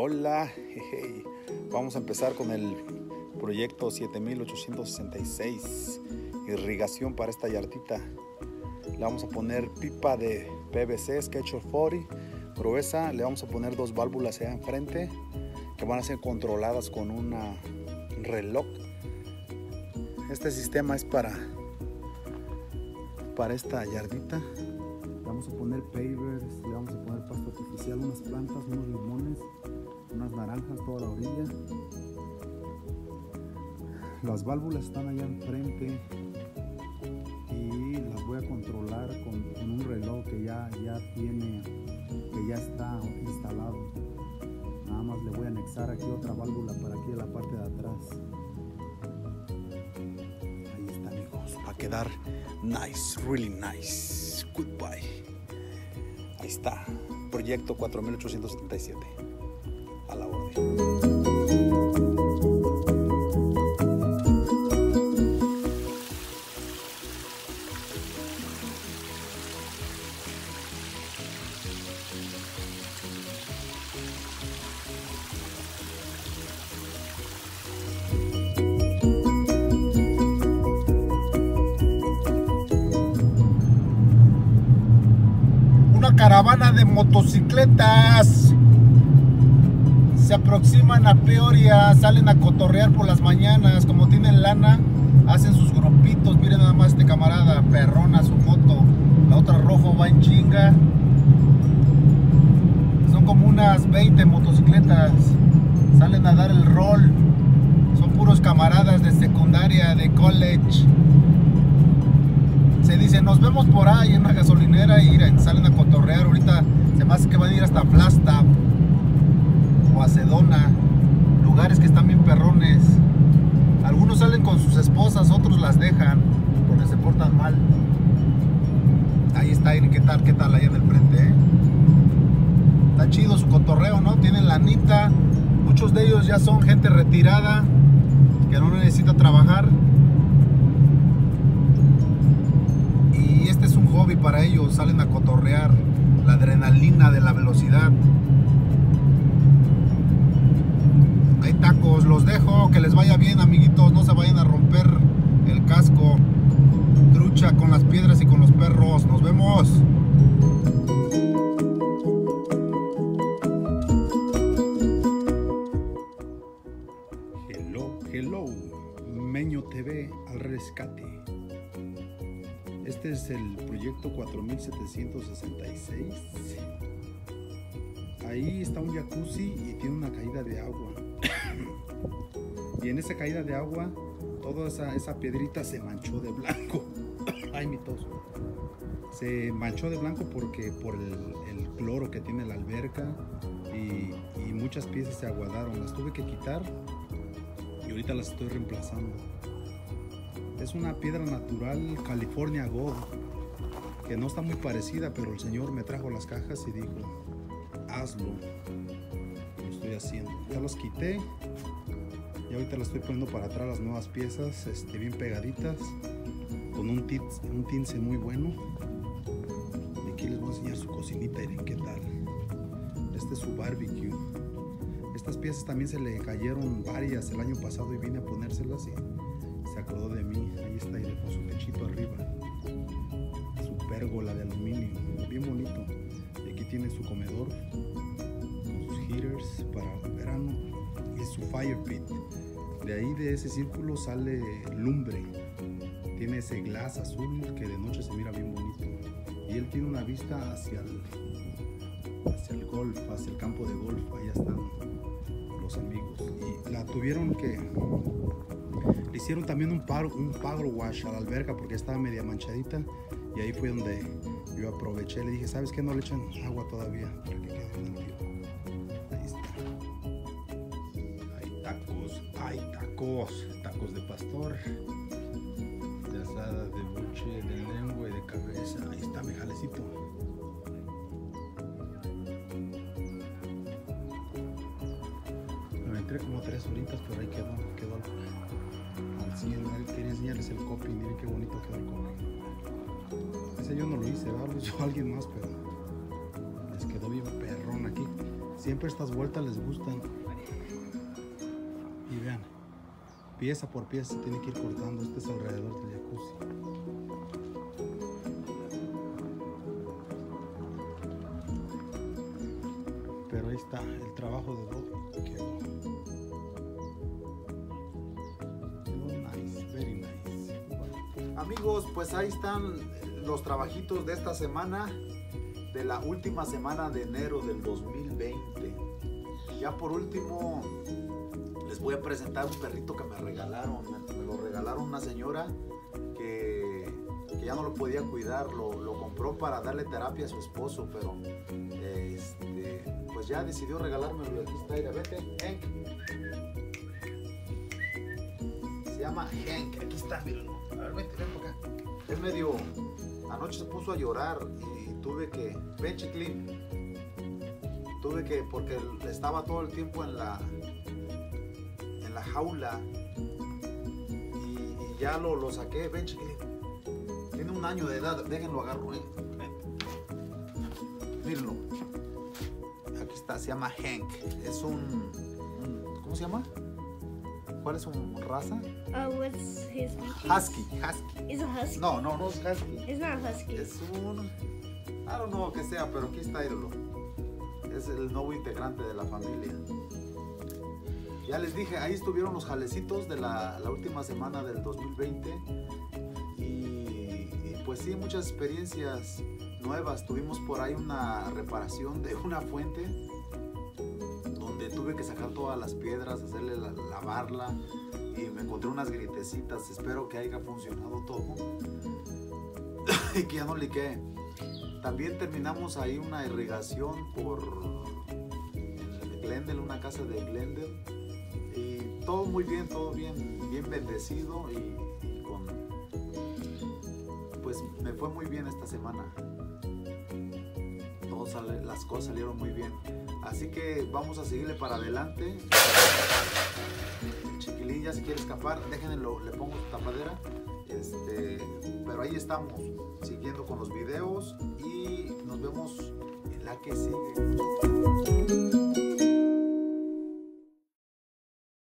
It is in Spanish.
hola. Vamos a empezar con el proyecto 7866. Irrigación para esta yardita. Le vamos a poner pipa de PVC Sketcher 40 gruesa. Le vamos a poner dos válvulas allá enfrente que van a ser controladas con un reloj. Este sistema es para para esta yardita. Le vamos a poner pavers, le vamos a poner pasto artificial, unas plantas, unos limones, unas naranjas toda la orilla. Las válvulas están allá enfrente y las voy a controlar con, un reloj que ya, ya tiene, que ya está instalado. Nada más le voy a anexar aquí otra válvula para aquí en la parte de atrás. Ahí está amigos, va a quedar nice, really nice. Goodbye. Ahí está, proyecto 4877. A la caravana de motocicletas. Se aproximan a Peoria, salen a cotorrear por las mañanas. Como tienen lana, hacen sus grupitos. Miren nada más este camarada, perrona su moto. La otra rojo va en chinga. Son como unas 20 motocicletas. Salen a dar el rol. Son puros camaradas de secundaria, de college se dice, nos vemos por ahí en una gasolinera y salen a cotorrear. Ahorita se me hace que van a ir hasta Flagstaff o a Sedona, lugares que están bien perrones. Algunos salen con sus esposas, otros las dejan porque se portan mal. Ahí está, qué tal, qué tal allá en el frente. eh? Está chido su cotorreo, ¿no? Tienen lanita. Muchos de ellos ya son gente retirada que no necesita trabajar. y este es un hobby para ellos, salen a cotorrear la adrenalina de la velocidad. Tacos, los dejo, que les vaya bien amiguitos, no se vayan a romper el casco. Trucha con las piedras y con los perros, nos vemos. Hello, hello, Meño TV al rescate. Este es el proyecto 4766. Ahí está un jacuzzi y tiene una caída de agua. Y en esa caída de agua, toda esa, esa piedrita se manchó de blanco. Ay, mi tos. Se manchó de blanco porque por el, el cloro que tiene la alberca y, y muchas piezas se aguadaron. Las tuve que quitar y ahorita las estoy reemplazando. Es una piedra natural California Gold que no está muy parecida, pero el señor me trajo las cajas y dijo, hazlo. Lo estoy haciendo. Ya los quité y ahorita las estoy poniendo para atrás las nuevas piezas, este, bien pegaditas, con un, tins- un tince muy bueno. Y aquí les voy a enseñar su cocinita, miren qué tal. Este es su barbecue. Estas piezas también se le cayeron varias el año pasado y vine a ponérselas y se acordó de mí. Ahí está, ahí con su pechito arriba. Su pérgola de aluminio, bien bonito. Y aquí tiene su comedor sus heaters para su fire pit. De ahí de ese círculo sale lumbre. Tiene ese glass azul que de noche se mira bien bonito. Y él tiene una vista hacia el, hacia el golf, hacia el campo de golf. Allá están los amigos. Y la tuvieron que le hicieron también un, par, un power wash a la alberca porque estaba media manchadita y ahí fue donde yo aproveché. Le dije, ¿sabes qué? No le echan agua todavía para que quede limpio. Tacos, hay tacos, tacos de pastor, de asada, de buche, de lengua y de cabeza. Ahí está mi jalecito. Me entré como tres horitas, pero ahí quedó, quedó al, al 100. Él quería enseñarles el copy, miren qué bonito quedó el copy. Ese yo no lo hice, ¿verdad? lo hizo alguien más, pero les quedó bien perrón aquí. Siempre estas vueltas les gustan. Pieza por pieza se tiene que ir cortando. Este es alrededor del jacuzzi. Pero ahí está el trabajo de Bob. Quedó. Nice, very nice. Amigos, pues ahí están los trabajitos de esta semana, de la última semana de enero del 2020. Ya por último, les voy a presentar un perrito que me regalaron. Me lo regalaron una señora que, ya no lo podía cuidar, lo, compró para darle terapia a su esposo, pero este, pues ya decidió regalármelo aquí está, mira, vete, Hank. Se llama Hank, aquí está, míralo. A ver, vete, ven acá. Es medio, anoche se puso a llorar y tuve que, ven chiquilín, tuve que, porque estaba todo el tiempo en la jaula y, y ya lo, lo saqué, ven chiquilín. Tiene un año de edad, déjenlo agarro, eh. Mírenlo. Aquí está, se llama Hank. Es un, un- ¿cómo se llama? ¿Cuál es su raza? Uh, what's his name? Husky, husky. Is a husky. No, no, no es husky. It's not husky. Es un. I don't know que sea, pero aquí está Irlo. Es el nuevo integrante de la familia. Ya les dije, ahí estuvieron los jalecitos de la, última semana del 2020. Y, y pues sí, muchas experiencias nuevas. Tuvimos por ahí una reparación de una fuente donde tuve que sacar todas las piedras, hacerle la- lavarla y me encontré unas gritecitas. Espero que haya funcionado todo y que ya no liquee. También terminamos ahí una irrigación por en Glendale, una casa de Glendale. Todo muy bien, todo bien, bien bendecido y, con... Pues me fue muy bien esta semana. Todo sale- las cosas salieron muy bien. Así que vamos a seguirle para adelante. El chiquilín ya se quiere escapar, déjenlo, le pongo su tapadera. Este, pero ahí estamos, siguiendo con los videos y nos vemos en la que sigue.